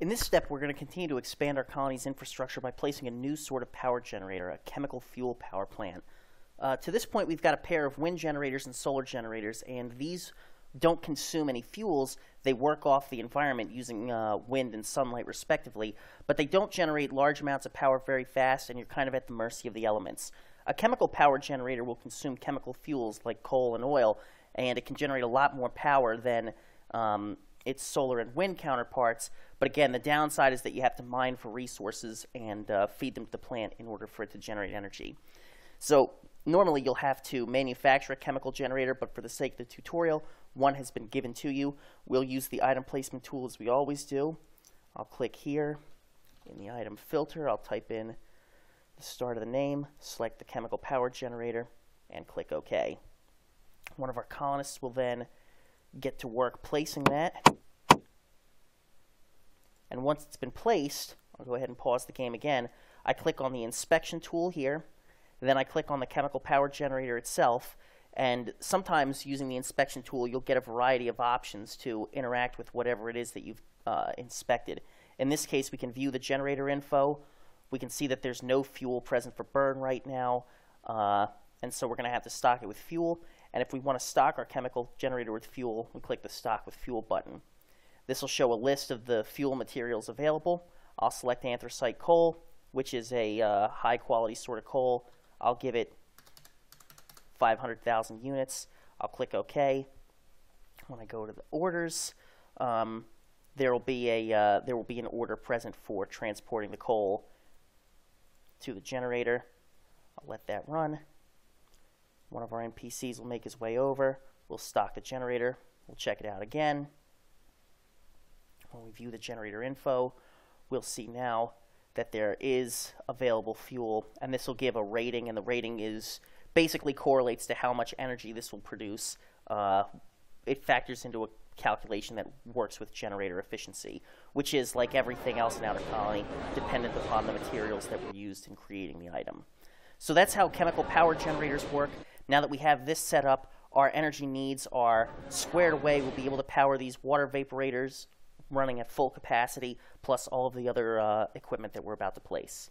In this step, we're going to continue to expand our colony's infrastructure by placing a new sort of power generator, a chemical fuel power plant. Uh, to this point, we've got a pair of wind generators and solar generators, and these don't consume any fuels. They work off the environment using uh, wind and sunlight, respectively, but they don't generate large amounts of power very fast, and you're kind of at the mercy of the elements. A chemical power generator will consume chemical fuels like coal and oil, and it can generate a lot more power than um, its solar and wind counterparts. But again, the downside is that you have to mine for resources and uh, feed them to the plant in order for it to generate energy. So normally you'll have to manufacture a chemical generator, but for the sake of the tutorial, one has been given to you. We'll use the item placement tool as we always do. I'll click here in the item filter. I'll type in the start of the name, select the chemical power generator, and click OK. One of our colonists will then get to work placing that. And once it's been placed, I'll go ahead and pause the game again. I click on the inspection tool here. Then I click on the chemical power generator itself. And sometimes using the inspection tool, you'll get a variety of options to interact with whatever it is that you've uh, inspected. In this case, we can view the generator info. We can see that there's no fuel present for burn right now. Uh, and so we're going to have to stock it with fuel. And if we want to stock our chemical generator with fuel, we click the Stock with Fuel button. This will show a list of the fuel materials available. I'll select anthracite coal, which is a uh, high quality sort of coal. I'll give it 500,000 units. I'll click OK. When I go to the orders, um, there will be a uh, there will be an order present for transporting the coal to the generator. I'll let that run. One of our NPCs will make his way over. We'll stock the generator. We'll check it out again. When we view the generator info, we'll see now that there is available fuel, and this will give a rating, and the rating is basically correlates to how much energy this will produce. Uh, it factors into a calculation that works with generator efficiency, which is, like everything else in Outer Colony, dependent upon the materials that were used in creating the item. So that's how chemical power generators work. Now that we have this set up, our energy needs are squared away. We'll be able to power these water vaporators running at full capacity, plus all of the other uh, equipment that we're about to place.